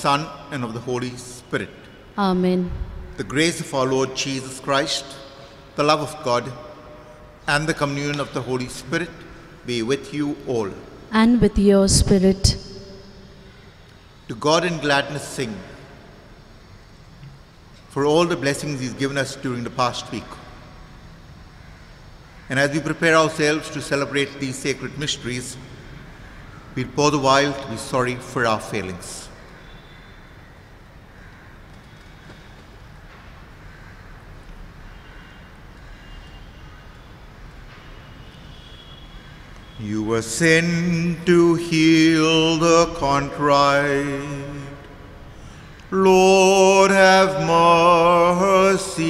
Son, and of the Holy Spirit. Amen. The grace of our Lord Jesus Christ, the love of God, and the communion of the Holy Spirit be with you all. And with your spirit. To God in gladness sing for all the blessings He's given us during the past week. And as we prepare ourselves to celebrate these sacred mysteries, we'll pause a while to be sorry for our failings. You were sent to heal the contrite. Lord, have mercy.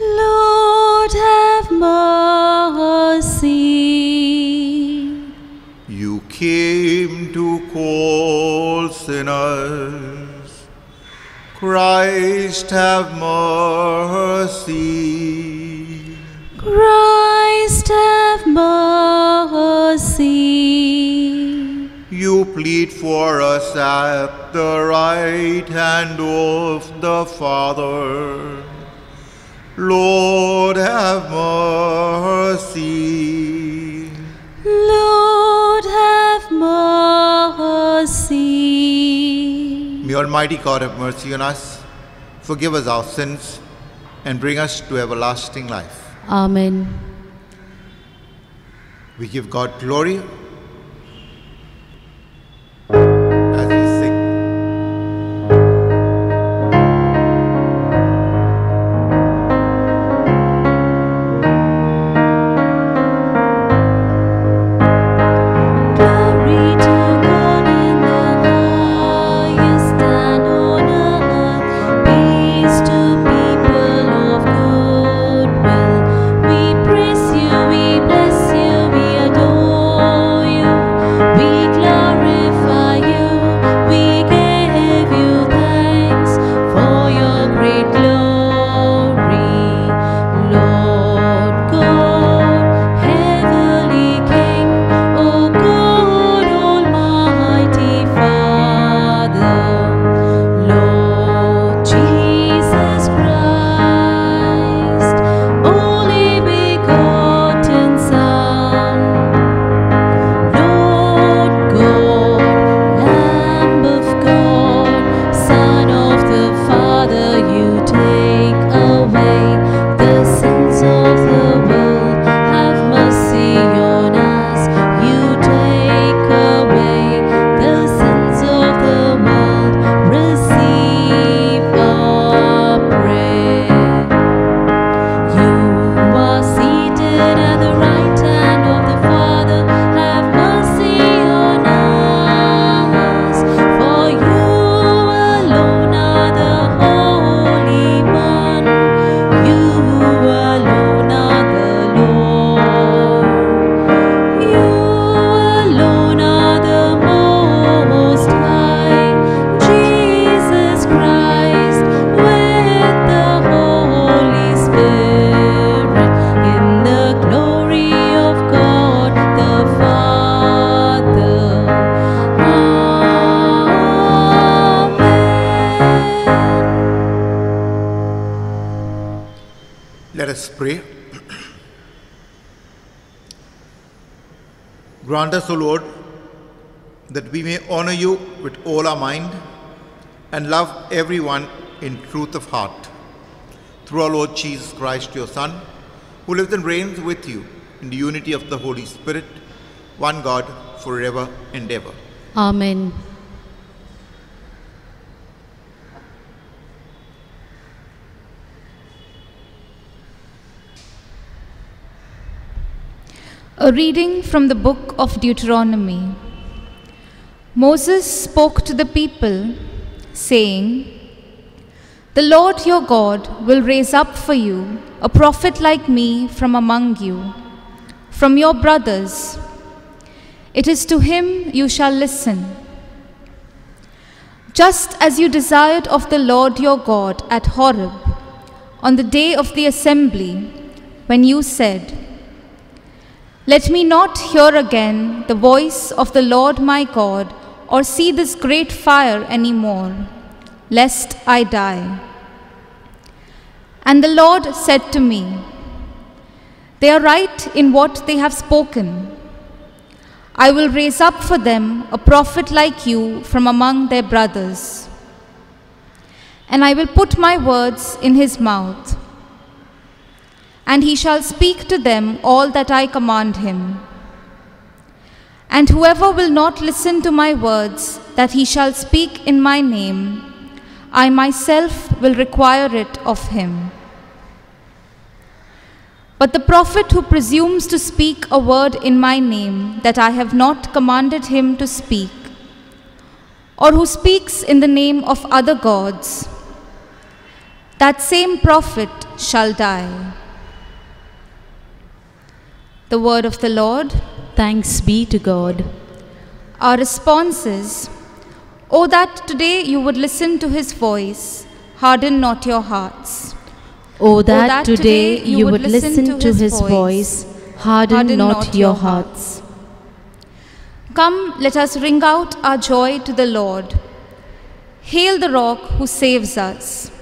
Lord, have mercy. You came to call sinners. Christ, have mercy. Christ, have mercy. You plead for us at the right hand of the Father. Lord, have mercy. Lord, have mercy. May Almighty God have mercy on us, forgive us our sins, and bring us to everlasting life. Amen. We give God glory us, O Lord, that we may honor you with all our mind and love everyone in truth of heart. Through our Lord Jesus Christ, your Son, who lives and reigns with you in the unity of the Holy Spirit, one God, forever and ever. Amen. A reading from the book of Deuteronomy. Moses spoke to the people, saying, The Lord your God will raise up for you a prophet like me from among you, from your brothers. It is to him you shall listen. Just as you desired of the Lord your God at Horeb, on the day of the assembly, when you said, Let me not hear again the voice of the Lord my God or see this great fire any more, lest I die. And the Lord said to me, They are right in what they have spoken. I will raise up for them a prophet like you from among their brothers. And I will put my words in his mouth, and he shall speak to them all that I command him. And whoever will not listen to my words that he shall speak in my name, I myself will require it of him. But the prophet who presumes to speak a word in my name that I have not commanded him to speak, or who speaks in the name of other gods, that same prophet shall die. The word of the Lord. Thanks be to God. Our response is, Oh, that today you would listen to his voice, harden not your hearts. Oh, oh that today you would listen to his voice, harden not your hearts. Come, let us ring out our joy to the Lord. Hail the rock who saves us.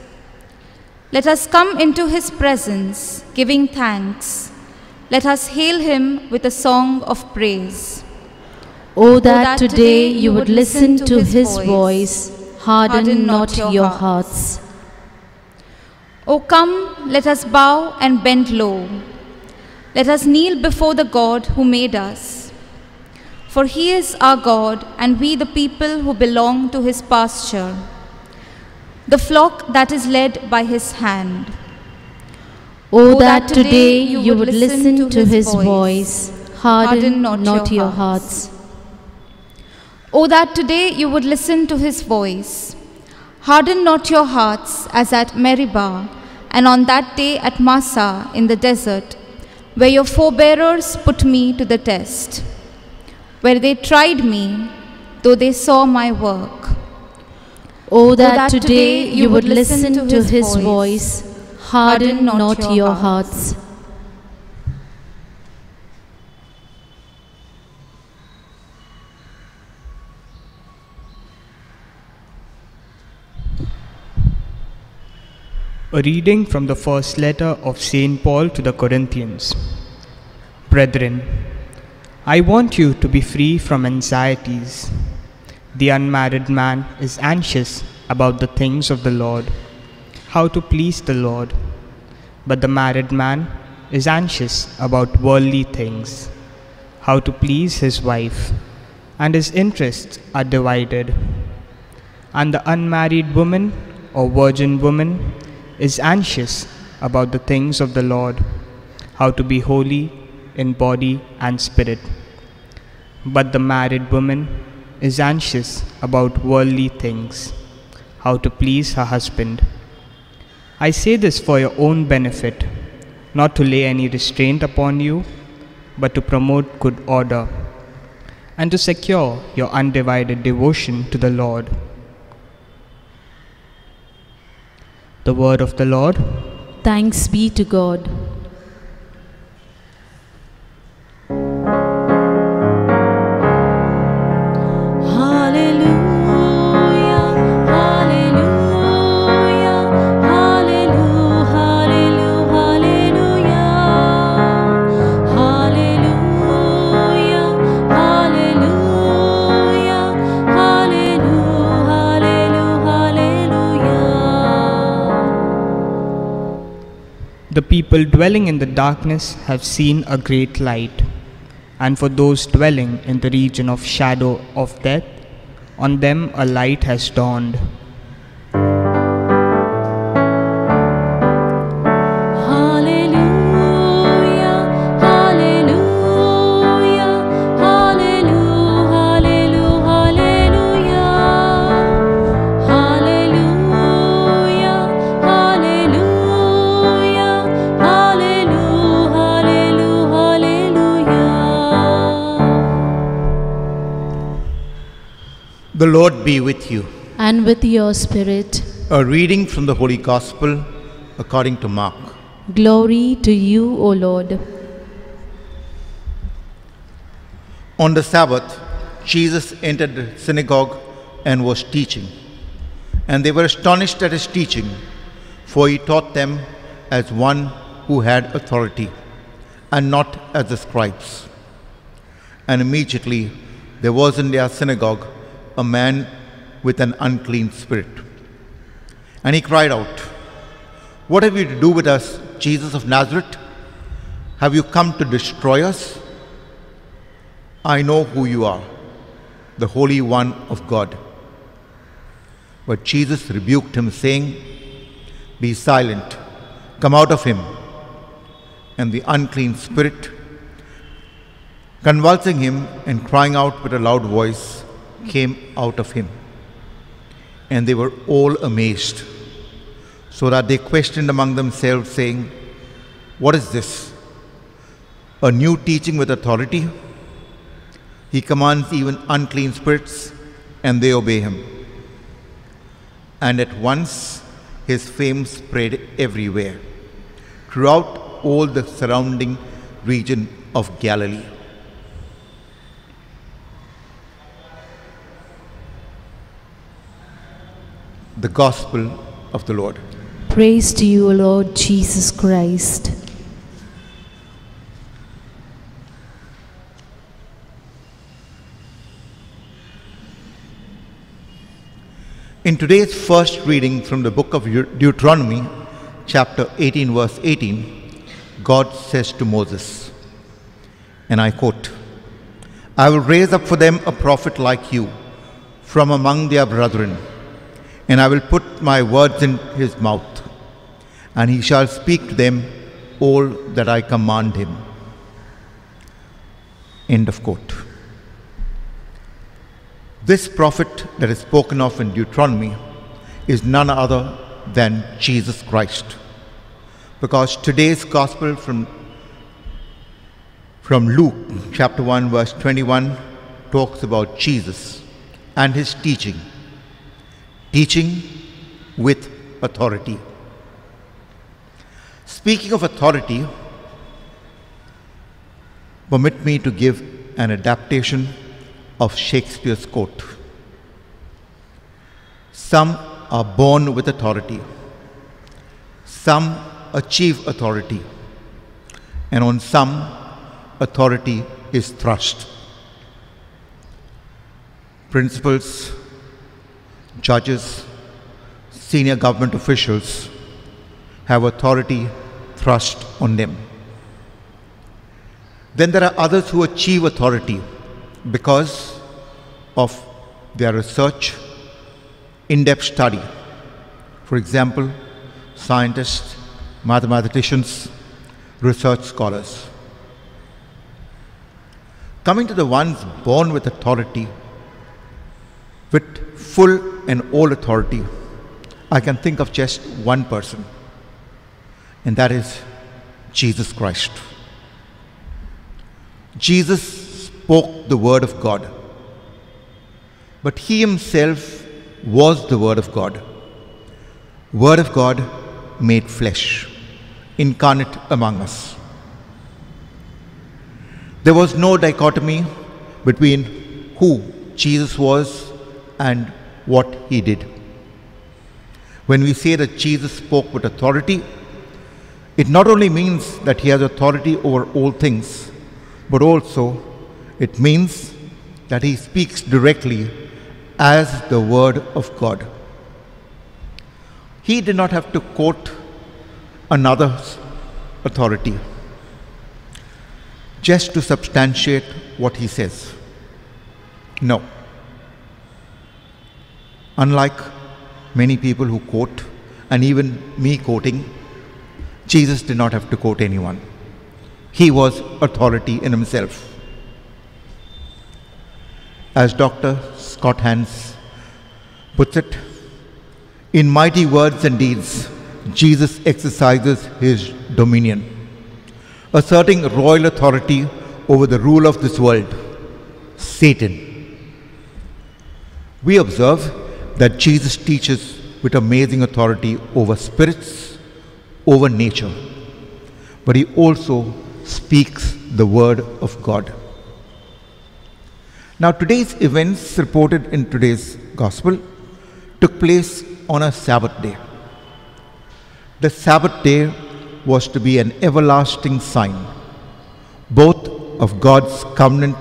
Let us come into his presence, giving thanks. Let us hail him with a song of praise. Oh, oh that today you would listen to his voice, harden not your hearts. O oh, come, let us bow and bend low. Let us kneel before the God who made us. For he is our God, and we the people who belong to his pasture, the flock that is led by his hand. Oh, that today you would listen to his voice, harden not your hearts. O that today you would listen to his voice. Harden not your hearts as at Meribah, and on that day at Massah in the desert, where your forebearers put me to the test, where they tried me, though they saw my work. Oh, that today you would listen to his voice, harden not your hearts. A reading from the first letter of St. Paul to the Corinthians. Brethren, I want you to be free from anxieties. The unmarried man is anxious about the things of the Lord, how to please the Lord. But the married man is anxious about worldly things, how to please his wife, and his interests are divided. And the unmarried woman or virgin woman is anxious about the things of the Lord, how to be holy in body and spirit. But the married woman is anxious about worldly things, how to please her husband. I say this for your own benefit, not to lay any restraint upon you, but to promote good order, and to secure your undivided devotion to the Lord. The word of the Lord. Thanks be to God. The people dwelling in the darkness have seen a great light. And for those dwelling in the region of shadow of death, on them a light has dawned. The Lord be with you. And with your spirit, A reading from the Holy Gospel according to Mark. glory to you, O Lord. On the Sabbath, Jesus entered the synagogue and was teaching. And they were astonished at his teaching, for he taught them as one who had authority, and not as the scribes. And immediately there was in their synagogue a man with an unclean spirit. And he cried out, What have you to do with us, Jesus of Nazareth? Have you come to destroy us? I know who you are, the Holy One of God. But Jesus rebuked him, saying, Be silent, come out of him. And the unclean spirit, convulsing him and crying out with a loud voice, came out of him. And they were all amazed, so that they questioned among themselves, saying, What is this? A new teaching with authority? He commands even unclean spirits, and they obey him. And at once his fame spread everywhere, throughout all the surrounding region of Galilee. The Gospel of the Lord. Praise to you, Lord Jesus Christ. In today's first reading from the book of Deuteronomy, chapter 18, verse 18, God says to Moses, and I quote, I will raise up for them a prophet like you from among their brethren, and I will put my words in his mouth, and he shall speak to them all that I command him. End of quote. This prophet that is spoken of in Deuteronomy is none other than Jesus Christ. Because today's gospel from, from Luke chapter 1 verse 21 talks about Jesus and his teaching. Teaching with authority. Speaking of authority, permit me to give an adaptation of Shakespeare's quote. Some are born with authority, some achieve authority, and on some, authority is thrust. Principals, judges, senior government officials have authority thrust on them. Then there are others who achieve authority because of their research, in depth study. For example, scientists, mathematicians, research scholars. Coming to the ones born with authority, with full and all authority, I can think of just one person, and that is Jesus Christ. Jesus spoke the Word of God. But he himself was the Word of God. Word of God made flesh, incarnate among us. There was no dichotomy between who Jesus was and what he did. When we say that Jesus spoke with authority, it not only means that he has authority over all things, but also it means that he speaks directly as the Word of God. He did not have to quote another's authority just to substantiate what he says. No. Unlike many people who quote, and even me quoting, Jesus did not have to quote anyone. He was authority in himself. As Dr. Scott Hahn puts it, in mighty words and deeds, Jesus exercises his dominion, asserting royal authority over the rule of this world, Satan. We observe that Jesus teaches with amazing authority over spirits, over nature, but he also speaks the word of God. Now, today's events reported in today's Gospel took place on a Sabbath day. The Sabbath day was to be an everlasting sign, both of God's covenant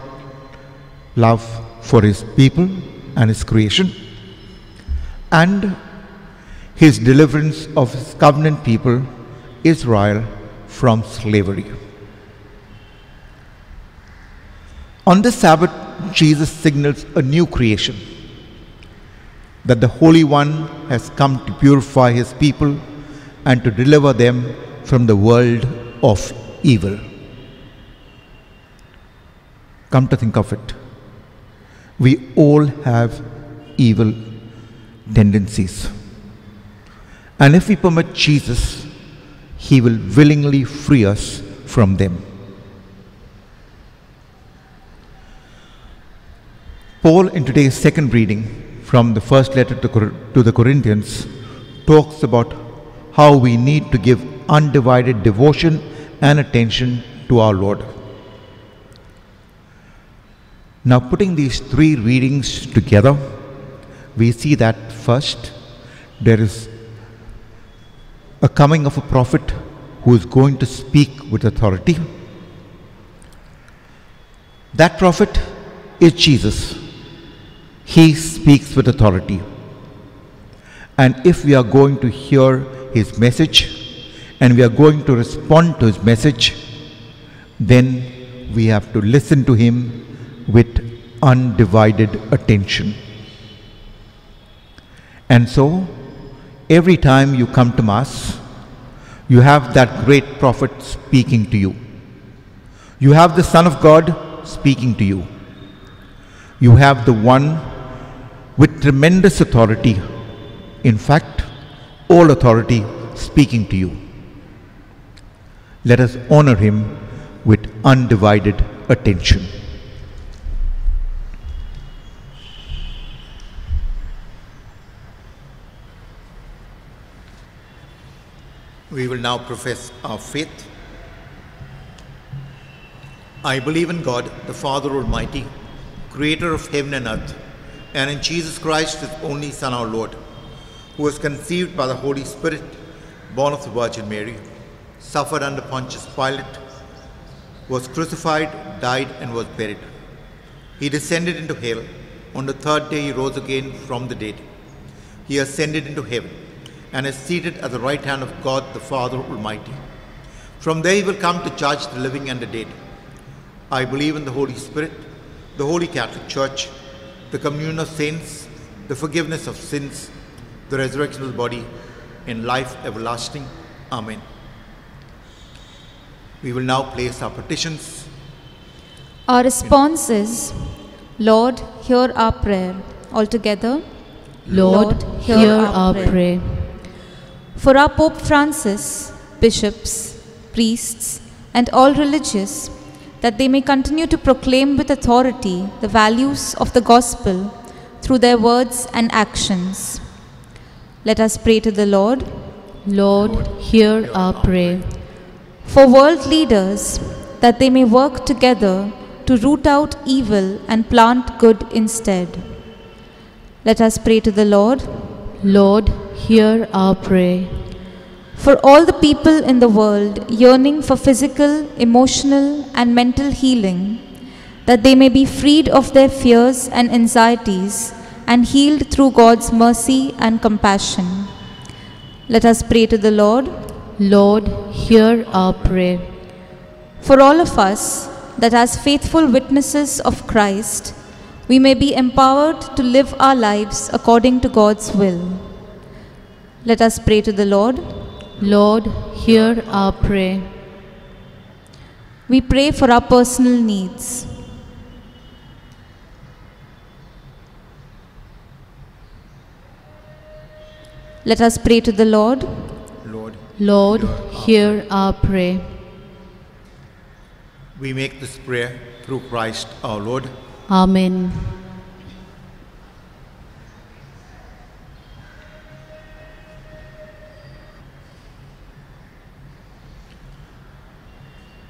love for His people and His creation, and His deliverance of His covenant people, Israel, from slavery. On the Sabbath, Jesus signals a new creation that the Holy One has come to purify His people and to deliver them from the world of evil. Come to think of it, we all have evil tendencies. And if we permit Jesus, He will willingly free us from them. Paul, in today's second reading from the first letter to, the Corinthians, talks about how we need to give undivided devotion and attention to our Lord. Now, putting these three readings together, we see that first, there is a coming of a prophet who is going to speak with authority. That prophet is Jesus. He speaks with authority. And if we are going to hear his message and we are going to respond to his message, then we have to listen to him with undivided attention. And so, every time you come to Mass, you have that great prophet speaking to you. You have the Son of God speaking to you. You have the one with tremendous authority, in fact, all authority speaking to you. Let us honor him with undivided attention. We will now profess our faith. I believe in God, the Father Almighty, creator of heaven and earth, and in Jesus Christ, his only Son, our Lord, who was conceived by the Holy Spirit, born of the Virgin Mary, suffered under Pontius Pilate, was crucified, died, and was buried. He descended into hell. On the third day, he rose again from the dead. He ascended into heaven and is seated at the right hand of God the Father Almighty. From there, he will come to judge the living and the dead. I believe in the Holy Spirit, the Holy Catholic Church, the communion of saints, the forgiveness of sins, the resurrection of the body, and life everlasting. Amen. We will now place our petitions. Our response is, Lord, hear our prayer. Altogether, Lord, hear our prayer. For our Pope Francis, bishops, priests, and all religious, that they may continue to proclaim with authority the values of the gospel through their words and actions. Let us pray to the Lord. Lord, hear our prayer. For world leaders, that they may work together to root out evil and plant good instead. Let us pray to the Lord. Lord, hear our prayer. For all the people in the world yearning for physical, emotional, and mental healing, that they may be freed of their fears and anxieties and healed through God's mercy and compassion. Let us pray to the Lord. Lord, hear our prayer. For all of us, that as faithful witnesses of Christ, we may be empowered to live our lives according to God's will. Let us pray to the Lord. Lord, hear our prayer. We pray for our personal needs. Let us pray to the Lord. Lord, Lord, hear our prayer. we make this prayer through Christ our Lord. Amen.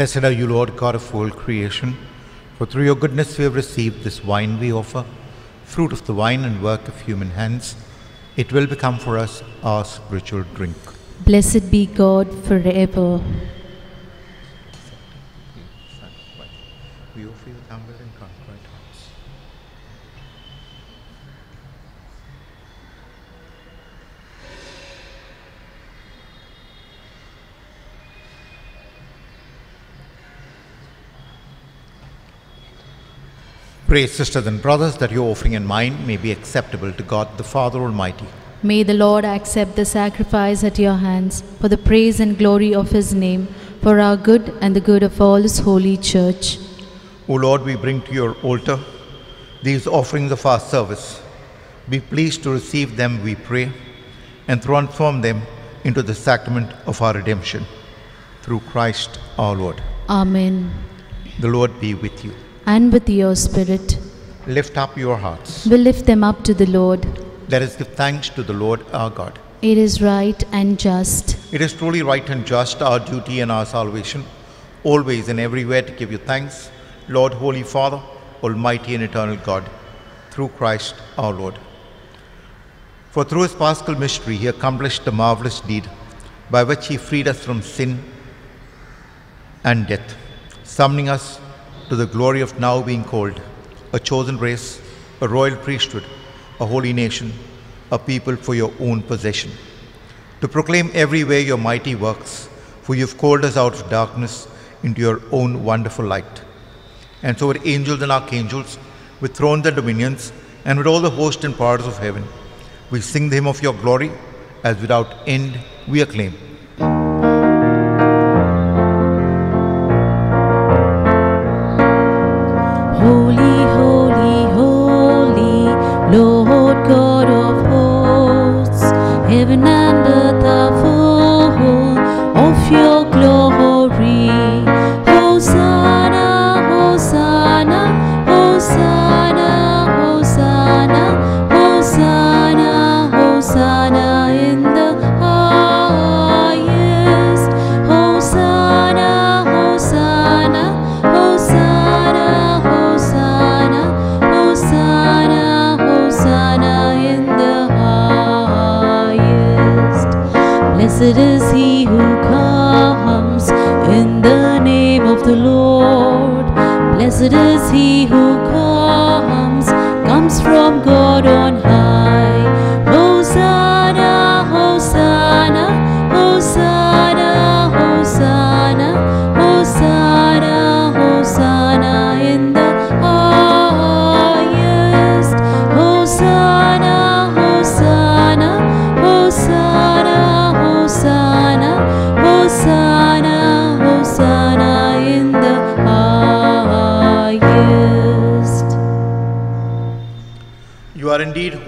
Blessed are you, Lord God of all creation, for through your goodness we have received this wine we offer, fruit of the vine and work of human hands. It will become for us our spiritual drink. Blessed be God forever. We offer you humble and contrite hearts. Pray, sisters and brothers, that your offering and mine may be acceptable to God the Father Almighty. May the Lord accept the sacrifice at your hands for the praise and glory of his name, for our good and the good of all his holy church. O Lord, we bring to your altar these offerings of our service. Be pleased to receive them, we pray, and transform them into the sacrament of our redemption. Through Christ our Lord. Amen. The Lord be with you. And with your spirit, Lift up your hearts. we lift them up to the Lord. Let us give thanks to the Lord our God. It is right and just. It is truly right and just, our duty and our salvation, always and everywhere to give you thanks, Lord, Holy Father, Almighty and eternal God, through Christ our Lord. For through his paschal mystery, he accomplished the marvelous deed by which he freed us from sin and death, summoning us to the glory of now being called a chosen race, a royal priesthood, a holy nation, a people for your own possession to proclaim everywhere your mighty works, for you've called us out of darkness into your own wonderful light. And so, with angels and archangels, with thrones and dominions, and with all the host and powers of heaven, we sing the hymn of your glory, as without end we acclaim.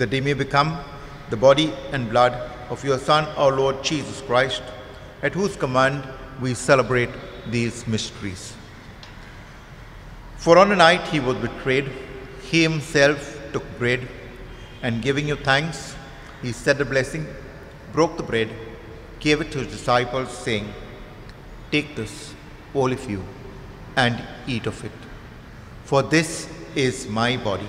that they may become the body and blood of your Son, our Lord Jesus Christ, at whose command we celebrate these mysteries. For on the night he was betrayed, he himself took bread, and giving you thanks, he said a blessing, broke the bread, gave it to his disciples, saying, Take this, all of you, and eat of it. For this is my body,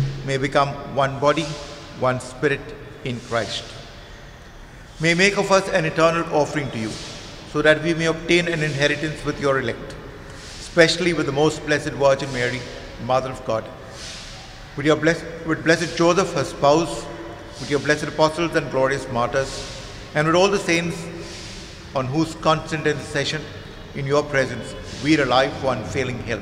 may become one body, one spirit in Christ. May make of us an eternal offering to you, so that we may obtain an inheritance with your elect, especially with the most blessed Virgin Mary, Mother of God. With, your blessed, with blessed Joseph, her spouse, with your blessed apostles and glorious martyrs, and with all the saints on whose constant intercession in your presence we rely for unfailing help.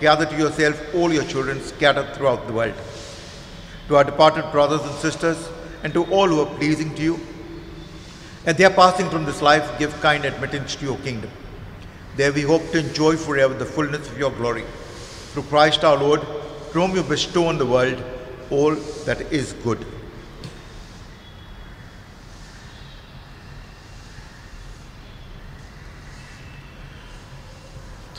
gather to yourself all your children scattered throughout the world. To our departed brothers and sisters, and to all who are pleasing to you, and their passing from this life, give kind admittance to your kingdom. There we hope to enjoy forever the fullness of your glory. Through Christ our Lord, whom you bestow on the world all that is good.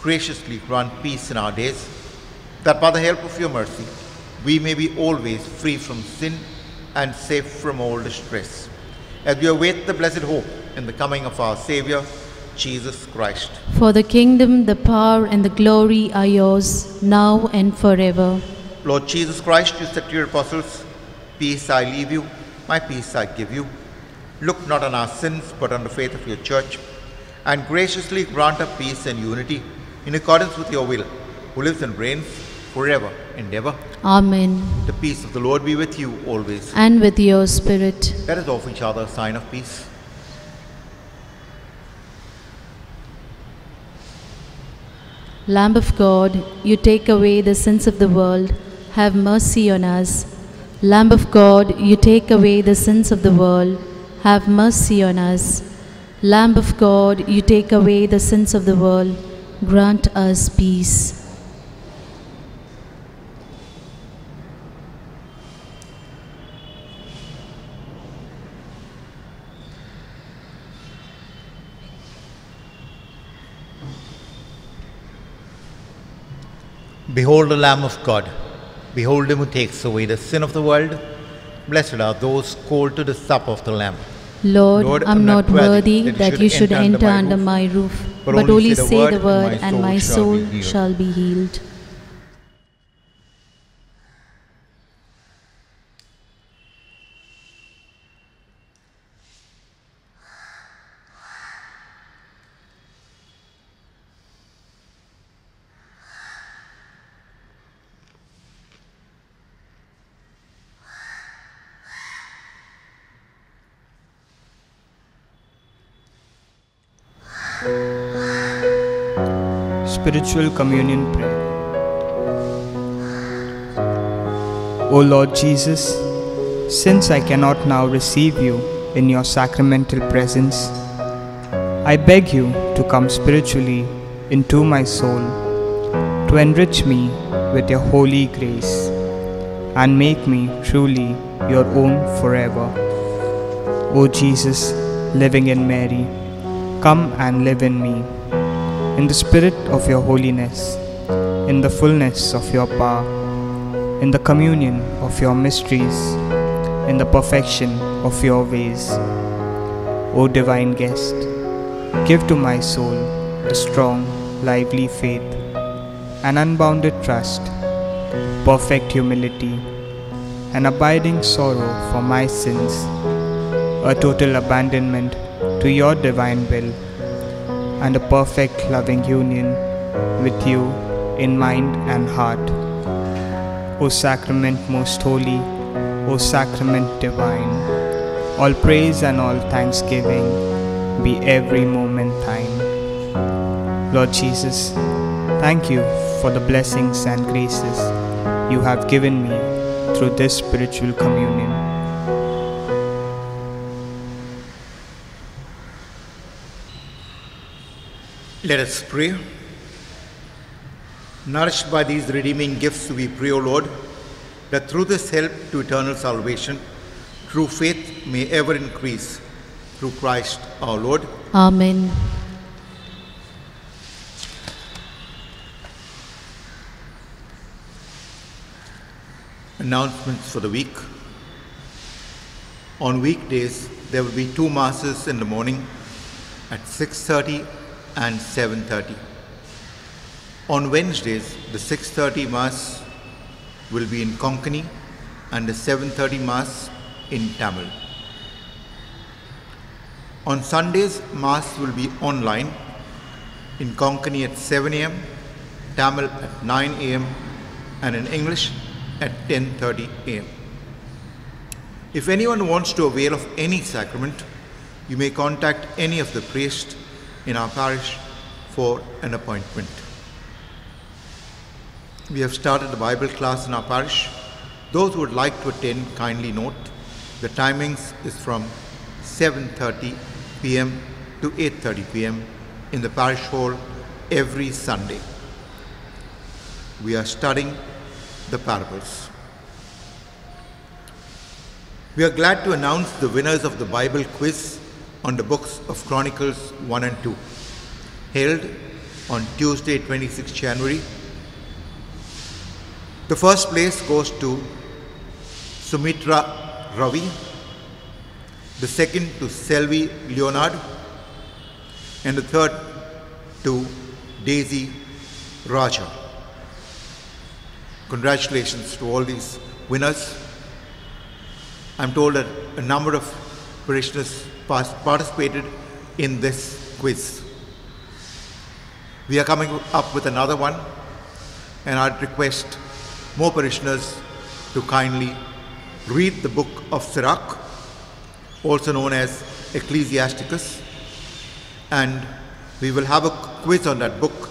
Graciously grant peace in our days, that by the help of your mercy, we may be always free from sin and safe from all distress. As we await the blessed hope in the coming of our Savior, Jesus Christ. For the kingdom, the power, and the glory are yours, now and forever. Lord Jesus Christ, you said to your apostles, Peace I leave you, my peace I give you. Look not on our sins, but on the faith of your church, and graciously grant us peace and unity in accordance with your will, who lives and reigns forever and ever. Amen. The peace of the Lord be with you always. And with your spirit. Let us offer each other a sign of peace. Lamb of God, you take away the sins of the world, have mercy on us. Lamb of God, you take away the sins of the world, have mercy on us. Lamb of God, you take away the sins of the world, grant us peace. Behold the Lamb of God. Behold him who takes away the sin of the world. Blessed are those called to the supper of the Lamb. Lord, Lord, I'm not worthy that you should enter under my roof, but only say the word, and my soul shall be healed. Spiritual Communion Prayer. O Lord Jesus, since I cannot now receive you in your sacramental presence, I beg you to come spiritually into my soul, to enrich me with your holy grace, and make me truly your own forever. O Jesus, living in Mary, come and live in me in the spirit of your holiness, in the fullness of your power, in the communion of your mysteries, in the perfection of your ways. O divine guest, give to my soul a strong, lively faith, an unbounded trust, perfect humility, an abiding sorrow for my sins, a total abandonment to your divine will and a perfect loving union with you in mind and heart. O sacrament most holy, O sacrament divine, all praise and all thanksgiving be every moment thine. Lord Jesus, thank you for the blessings and graces you have given me through this spiritual communion. Let us pray. Nourished by these redeeming gifts, we pray, O Lord, that through this help to eternal salvation, true faith may ever increase through Christ our Lord. Amen. Announcements for the week. On weekdays, there will be two masses in the morning at 6:30 and 7:30. On Wednesdays, the 6:30 mass will be in Konkani and the 7:30 mass in Tamil. On Sundays, mass will be online in Konkani at 7 a.m., Tamil at 9 a.m., and in English at 10:30 a.m. If anyone wants to avail of any sacrament, you may contact any of the priests in our parish for an appointment. We have started the Bible class in our parish. Those who would like to attend kindly note the timings is from 7:30 p.m. to 8:30 p.m. in the parish hall every Sunday. We are studying the parables. We are glad to announce the winners of the Bible quiz on the books of Chronicles 1 and 2, held on Tuesday, 26 January. The first place goes to Sumitra Ravi, the second to Selvi Leonard, and the third to Daisy Raja. Congratulations to all these winners. I'm told that a number of parishioners participated in this quiz. We are coming up with another one, and I'd request more parishioners to kindly read the book of Sirach, also known as Ecclesiasticus, and we will have a quiz on that book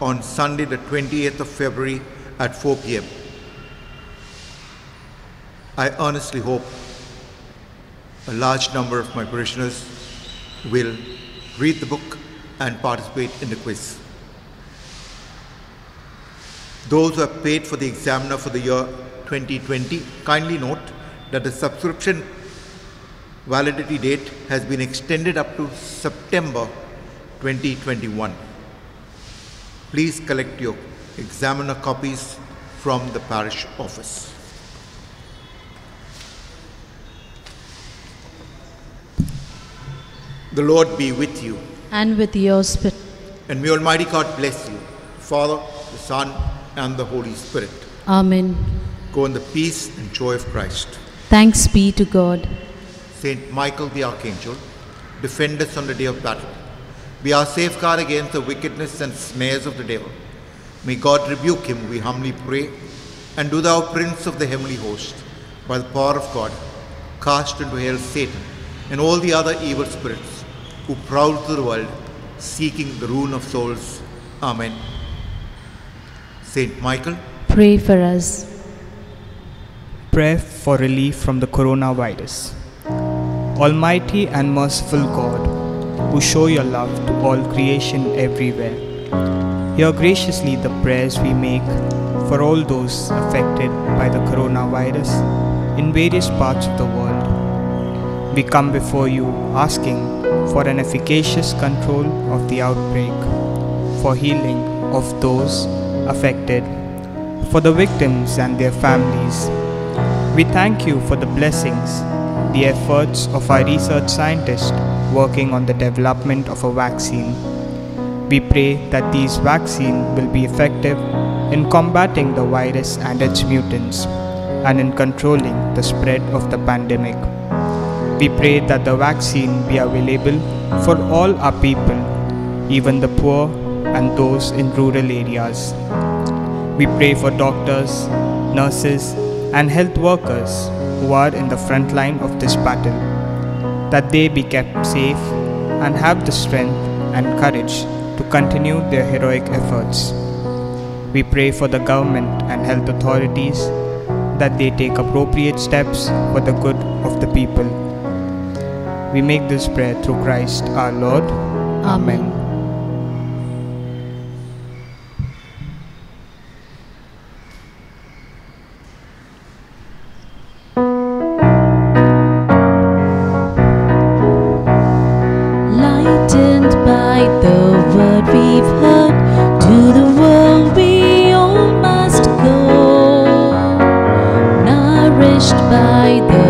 on Sunday, the 28th of February at 4 p.m. I earnestly hope a large number of my parishioners will read the book and participate in the quiz. Those who have paid for the examiner for the year 2020, kindly note that the subscription validity date has been extended up to September 2021. Please collect your examiner copies from the parish office. The Lord be with you, And with your spirit. and may Almighty God bless you, Father, the Son, and the Holy Spirit. Amen. Go in the peace and joy of Christ. Thanks be to God. Saint Michael the Archangel, defend us on the day of battle. Be our safeguard against the wickedness and snares of the devil. May God rebuke him, we humbly pray. And do thou, Prince of the heavenly host, by the power of God, cast into hell Satan and all the other evil spirits who prowl through the world, seeking the ruin of souls. Amen. Saint Michael, Pray for us. Prayer for relief from the coronavirus. Almighty and merciful God, who show your love to all creation everywhere, hear graciously the prayers we make for all those affected by the coronavirus in various parts of the world. We come before you asking for an efficacious control of the outbreak, for healing of those affected, for the victims and their families. We thank you for the blessings, the efforts of our research scientists working on the development of a vaccine. We pray that these vaccines will be effective in combating the virus and its mutants and in controlling the spread of the pandemic. We pray that the vaccine be available for all our people, even the poor and those in rural areas. We pray for doctors, nurses, and health workers who are in the front line of this battle, that they be kept safe and have the strength and courage to continue their heroic efforts. We pray for the government and health authorities that they take appropriate steps for the good of the people. We make this prayer through Christ our Lord. Amen. Lightened by the